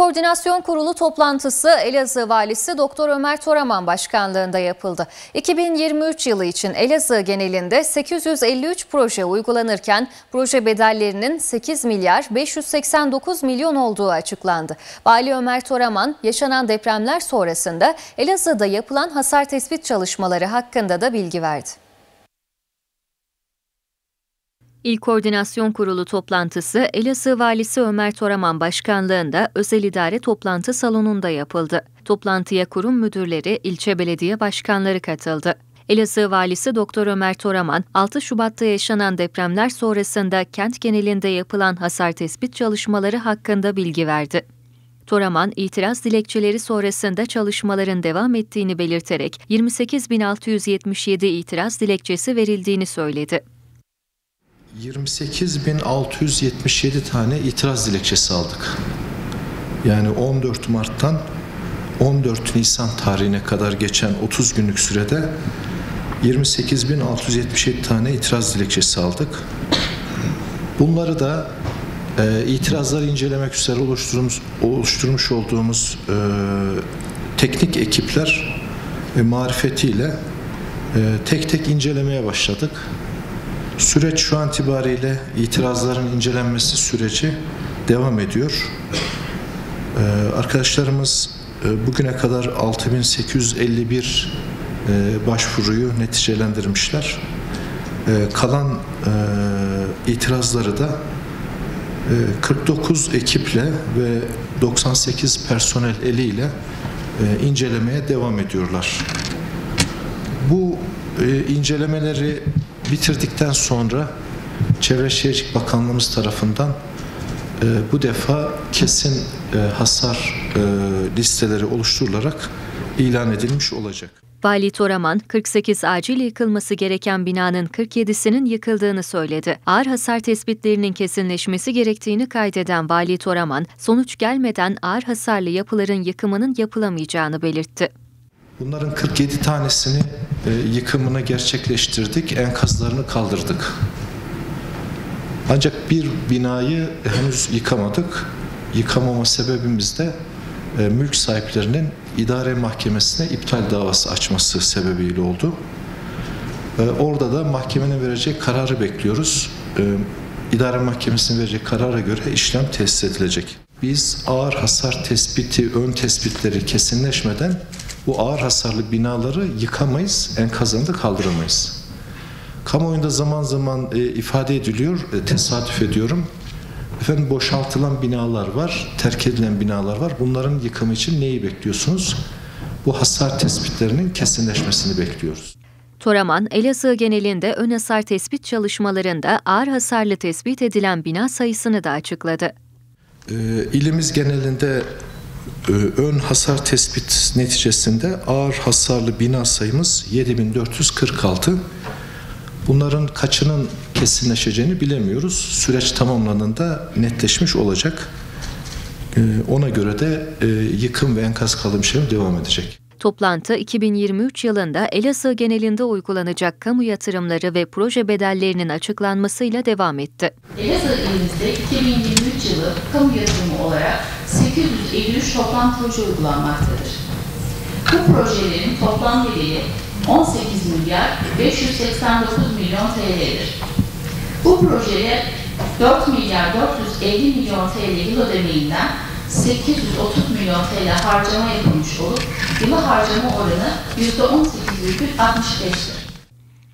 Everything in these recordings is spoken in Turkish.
Koordinasyon Kurulu toplantısı Elazığ Valisi Doktor Ömer Toraman başkanlığında yapıldı. 2023 yılı için Elazığ genelinde 853 proje uygulanırken proje bedellerinin 8 milyar 589 milyon olduğu açıklandı. Vali Ömer Toraman yaşanan depremler sonrasında Elazığ'da yapılan hasar tespit çalışmaları hakkında da bilgi verdi. İl Koordinasyon Kurulu toplantısı Elazığ Valisi Ömer Toraman başkanlığında özel idare toplantı salonunda yapıldı. Toplantıya kurum müdürleri, ilçe belediye başkanları katıldı. Elazığ Valisi Doktor Ömer Toraman, 6 Şubat'ta yaşanan depremler sonrasında kent genelinde yapılan hasar tespit çalışmaları hakkında bilgi verdi. Toraman, itiraz dilekçeleri sonrasında çalışmaların devam ettiğini belirterek 28.677 itiraz dilekçesi verildiğini söyledi. 28.677 tane itiraz dilekçesi aldık. Yani 14 Mart'tan 14 Nisan tarihine kadar geçen 30 günlük sürede 28.677 tane itiraz dilekçesi aldık. Bunları da e, itirazları incelemek üzere oluşturmuş, oluşturmuş olduğumuz e, teknik ekipler ve marifetiyle e, tek tek incelemeye başladık. Süreç şu an itibariyle itirazların incelenmesi süreci devam ediyor. Ee, arkadaşlarımız e, bugüne kadar 6851 e, başvuruyu neticelendirmişler. E, kalan itirazları da e, 49 ekiple ve 98 personel eliyle e, incelemeye devam ediyorlar. Bu incelemeleri bitirdikten sonra Çevre Şehircilik Bakanlığımız tarafından e, bu defa kesin e, hasar e, listeleri oluşturularak ilan edilmiş olacak. Vali Toraman, 48 acil yıkılması gereken binanın 47'sinin yıkıldığını söyledi. Ağır hasar tespitlerinin kesinleşmesi gerektiğini kaydeden Vali Toraman, sonuç gelmeden ağır hasarlı yapıların yıkımının yapılamayacağını belirtti. Bunların 47 tanesini yıkımını gerçekleştirdik, enkazlarını kaldırdık. Ancak bir binayı henüz yıkamadık. Yıkamama sebebimiz de e, mülk sahiplerinin idare mahkemesine iptal davası açması sebebiyle oldu. E, orada da mahkemenin verecek kararı bekliyoruz. E, idare mahkemesinin verecek karara göre işlem tesis edilecek. Biz ağır hasar tespiti, ön tespitleri kesinleşmeden bu ağır hasarlı binaları yıkamayız, enkazını da kaldıramayız. Kamuoyunda zaman zaman e, ifade ediliyor, e, tesadüf ediyorum. Efendim boşaltılan binalar var, terk edilen binalar var. Bunların yıkımı için neyi bekliyorsunuz? Bu hasar tespitlerinin kesinleşmesini bekliyoruz. Toraman, Elazığ genelinde ön hasar tespit çalışmalarında ağır hasarlı tespit edilen bina sayısını da açıkladı. E, ilimiz genelinde ön hasar tespit neticesinde ağır hasarlı bina sayımız 7446. Bunların kaçının kesinleşeceğini bilemiyoruz. Süreç tamamlanında netleşmiş olacak. E, ona göre de e, yıkım ve enkaz kalım işlemi devam edecek. Toplantı 2023 yılında Elazığ genelinde uygulanacak kamu yatırımları ve proje bedellerinin açıklanmasıyla devam etti. Elazığ ilimizde 2023 yılı kamu yatırımı olarak 853 toplam proje uygulanmaktadır. Bu projelerin toplam bedeli 18 milyar 589 milyon TL'dir. Bu projeler 4 milyar 450 milyon TL yıl ödemeğinden 830 milyon TL harcama yapılmış olup yıla harcama oranı %18,65'tir.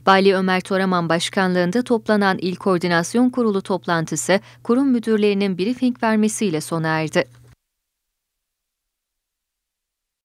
Vali Ömer Toraman başkanlığında toplanan İl Koordinasyon Kurulu toplantısı kurum müdürlerinin briefing vermesiyle sona erdi.